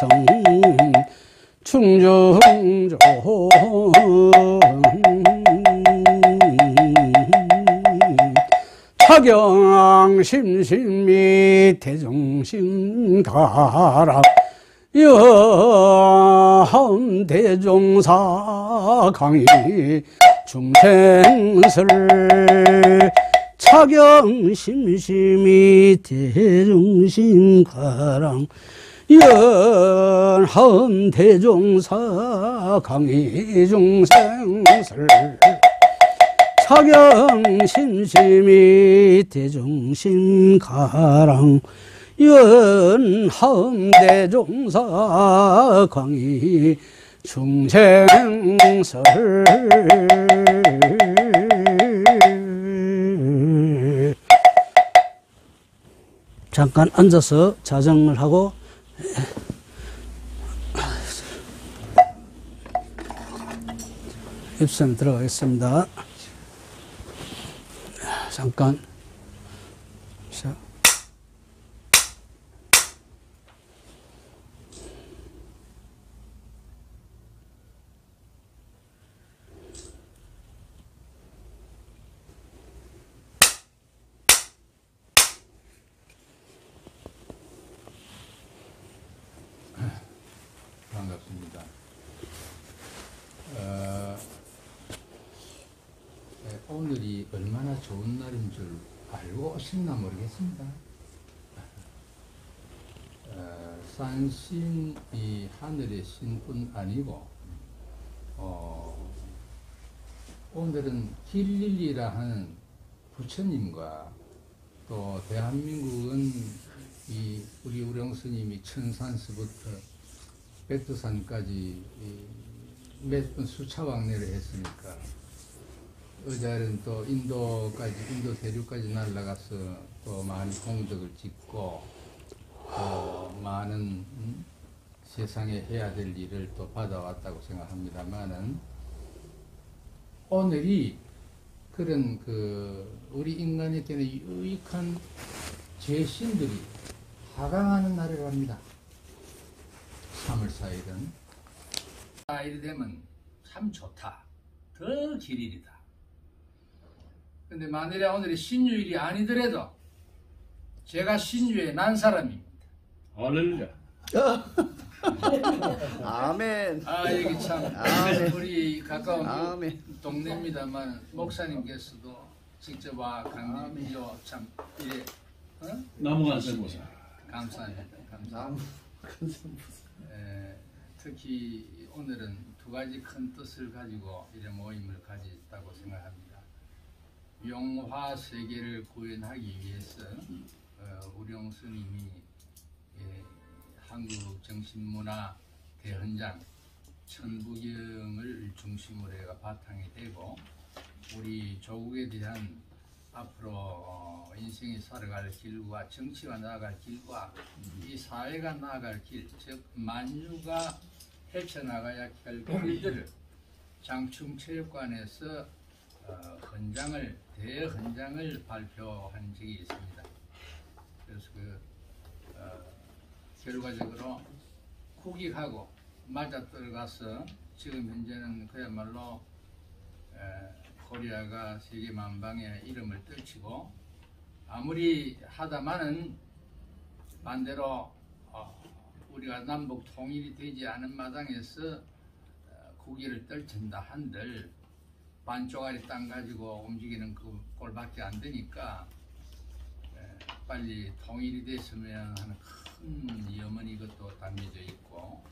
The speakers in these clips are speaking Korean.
성 충정조 차경 심심미 대종심 가라 여하운 대종사 강의 중생설 차경 심심이 대종심 가랑 연하운 대종사 강의 중생설. 차경 심심이 대중심 가랑. 연하음 대종사 광희 중생설. 잠깐 앉아서 자정을 하고 입선에 들어가겠습니다. 잠깐. 자. 반갑습니다. 어, 네, 오늘이 얼마나 좋은 날인 줄 알고 오셨나 모르겠습니다. 어, 산신이 하늘의 신뿐 아니고 어, 오늘은 길릴리라 하는 부처님과 또 대한민국은 이 우리 우령 스님이 천산서부터 백두산까지 몇번 수차 왕래를 했으니까 의자는 또 인도까지 인도 대륙까지 날아가서 또 많은 공덕을 짓고 또 많은 음, 세상에 해야 될 일을 또 받아왔다고 생각합니다만은 오늘이 그런 그 우리 인간에게는 유익한 제신들이 하강하는 날이라고 합니다. 3월 4일은 4일이 되면 참 좋다. 더 길일이다. 근데 만일에 오늘이 신유일이 아니더라도 제가 신유에 난 사람입니다. 할렐루야. 아멘. 아 여기 참 아멘. 우리 가까운 아멘. 동네입니다만 목사님께서도 직접 와 강림이요 참 이래 어? 나무가 세모사. 감사합니다. 감사합니다. 나무. 에, 특히 오늘은 두 가지 큰 뜻을 가지고 이런 모임을 가졌다고 생각합니다. 용화 세계를 구현하기 위해서 어, 우령 스님이 예, 한국 정신문화 대헌장 천부경을 중심으로 해가 바탕이 되고 우리 조국에 대한 앞으로 어, 인생이 살아갈 길과 정치가 나아갈 길과 이 사회가 나아갈 길, 즉 만유가 헤쳐나가야 할 길들을 장충체육관에서 어, 헌장을 대헌장을 발표한 적이 있습니다. 그래서 그 어, 결과적으로 국익하고 맞아 들어가서 지금 현재는 그야말로 에, 코리아가 세계 만방에 이름을 떨치고 아무리 하다마는 반대로 어, 우리가 남북 통일이 되지 않은 마당에서 어, 국위를 떨친다 한들 반쪽짜리 땅 가지고 움직이는 그 꼴밖에 안 되니까 에, 빨리 통일이 됐으면 하는 큰 염원이 이것도 담겨져 있고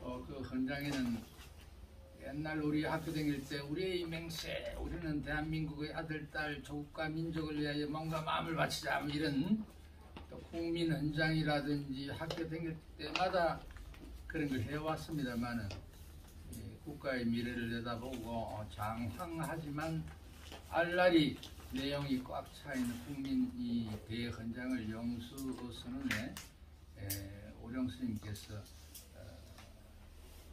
어, 그 헌장에는 옛날 우리 학교 다닐 때 우리의 맹세 우리는 대한민국의 아들 딸 조국과 민족을 위하여 뭔가 마음을 바치자 뭐 이런 또 국민 헌장이라든지 학교 다닐 때마다 그런 걸 해왔습니다만은 예, 국가의 미래를 내다보고 어, 장황하지만 알날이 내용이 꽉 차 있는 국민 이 대헌장을 영수 선언에 에, 오령 스님께서 어,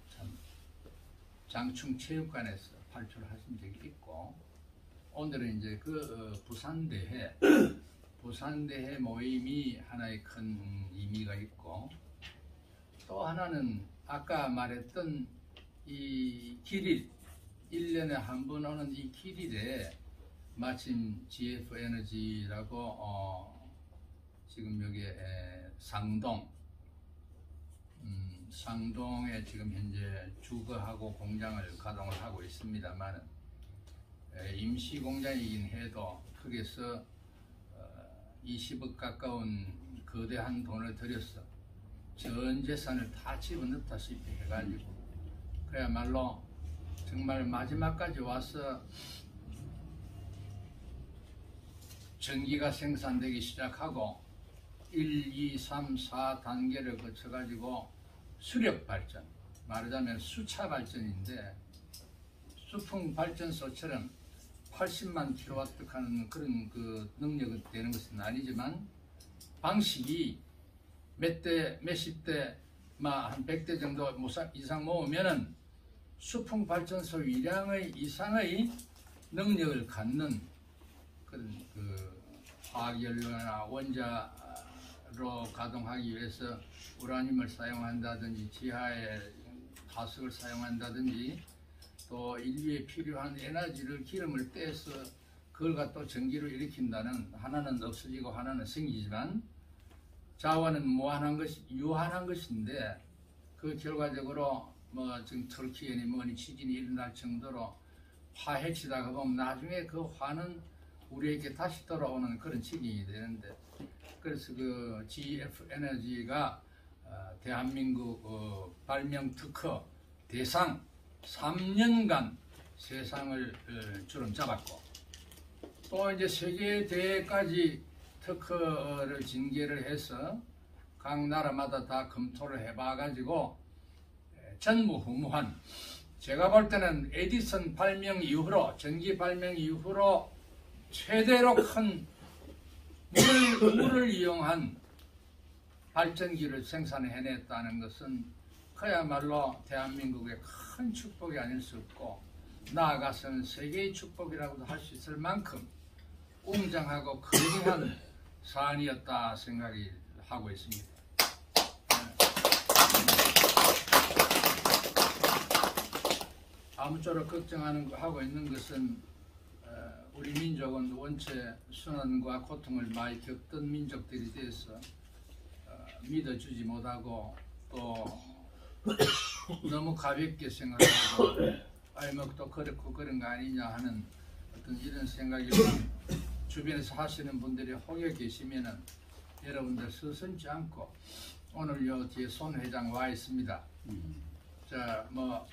참 장충체육관에서 발표를 하신 적이 있고 오늘은 이제 그 어, 부산대회 부산대회 모임이 하나의 큰 의미가 있고 또 하나는 아까 말했던 이 길일 1년에 한 번 오는 이 길일에 마침 GF 에너지라고 어, 지금 여기에 에, 상동 음, 상동에 지금 현재 주거하고 공장을 가동을 하고 있습니다만 임시 공장이긴 해도 거기서 어, 20억 가까운 거대한 돈을 들여서 전 재산을 다 집어넣다시피 해가지고 그야말로 정말 마지막까지 와서 전기가 생산되기 시작하고 1, 2, 3, 4 단계를 거쳐가지고 수력 발전, 말하자면 수차 발전인데 수풍 발전소처럼 80만 킬로와트 하는 그런 그 능력이 되는 것은 아니지만 방식이 몇 대, 몇십 대, 한 100대 정도 이상 모으면은 수풍 발전소 위량의 이상의 능력을 갖는 그런 그 화학연료나 원자로 가동하기 위해서 우라늄을 사용한다든지 지하에 화석을 사용한다든지 또 인류에 필요한 에너지를 기름을 떼서 그걸 갖다 전기로 일으킨다는 하나는 없어지고 하나는 생기지만 자원은 무한한 것이 유한한 것인데 그 결과적으로 뭐 지금 터키에니 뭐니 지진이 일어날 정도로 화 해치다가 보면 나중에 그 화는 우리에게 다시 돌아오는 그런 지경이 되는데 그래서 그 GF 에너지가 어, 대한민국 어, 발명 특허 대상 3년간 세상을 어, 주름 잡았고 또 이제 세계 대회까지 특허를 징계를 해서 각 나라마다 다 검토를 해봐 가지고 전무후무한 제가 볼 때는 에디슨 발명 이후로 전기 발명 이후로 최대로 큰 물을, 물을 이용한 발전기를 생산해냈다는 것은 그야말로 대한민국의 큰 축복이 아닐 수 없고 나아가서는 세계의 축복이라고도 할 수 있을 만큼 웅장하고 거대한 사안이었다 생각이 하고 있습니다. 아무쪼록 걱정하는 거- 하고 있는 것은 어, 우리 민족은 원체 순환과 고통을 많이 겪던 민족들이 돼서 어, 믿어주지 못하고 또 너무 가볍게 생각하고 뭐또 그렇고 그런 거 아니냐 하는 어떤 이런 생각이 주변에서 하시는 분들이 혹여 계시면은 여러분들 서슴지 않고 오늘 요 뒤에 손 회장 와 있습니다. 자, 뭐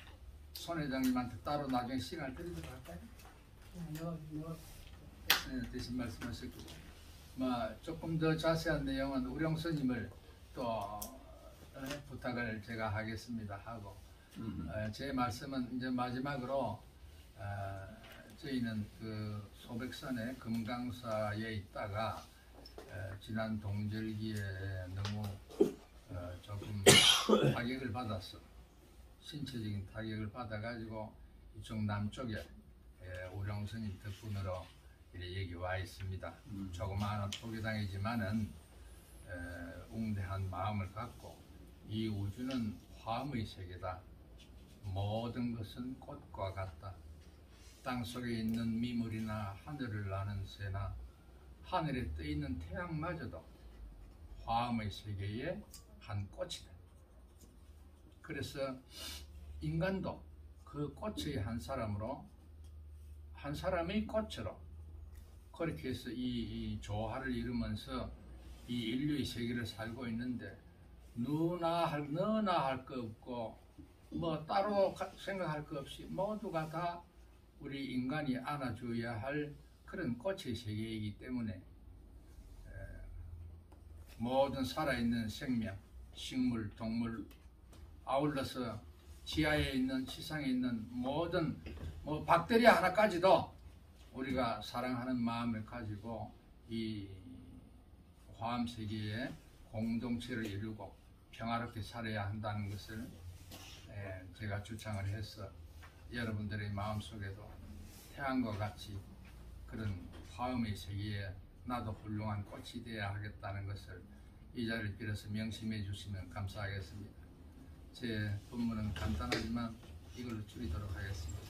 손 회장님한테 따로 나중에 시간을 드리도록 할까요? 네, 대신 말씀하실 거고. 뭐 조금 더 자세한 내용은 우령 스님을 또 어, 부탁을 제가 하겠습니다 하고 어, 제 말씀은 이제 마지막으로 어, 저희는 그 소백산의 금강사에 있다가 어, 지난 동절기에 너무 어, 조금 타격을 받았어 신체적인 타격을 받아가지고 이쪽 남쪽에 예, 우령스님 덕분으로 이래 여기 와 있습니다. 조그마한 토기당이지만은 에, 웅대한 마음을 갖고 이 우주는 화음의 세계다. 모든 것은 꽃과 같다. 땅 속에 있는 미물이나 하늘을 나는 새나 하늘에 떠 있는 태양마저도 화음의 세계의 한 꽃이다. 그래서 인간도 그 꽃의 한 사람으로 한 사람의 꽃으로 그렇게 해서 이, 이 조화를 이루면서 이 인류의 세계를 살고 있는데 누나 할 너나 할 거 없고 뭐 따로 가- 생각할 거 없이 모두가 다 우리 인간이 안아줘야 할 그런 꽃의 세계이기 때문에 에, 모든 살아있는 생명, 식물, 동물 아울러서 지하에 있는 지상에 있는 모든 뭐 박테리아 하나까지도 우리가 사랑하는 마음을 가지고 이 화암 세계에 공동체를 이루고 평화롭게 살아야 한다는 것을 에, 제가 주창을 해서 여러분들의 마음속에도 태양과 같이 그런 화음의 세계에 나도 훌륭한 꽃이 되어야 하겠다는 것을 이 자리를 빌어서 명심해 주시면 감사하겠습니다. 제 본문은 간단하지만 이걸로 줄이도록 하겠습니다.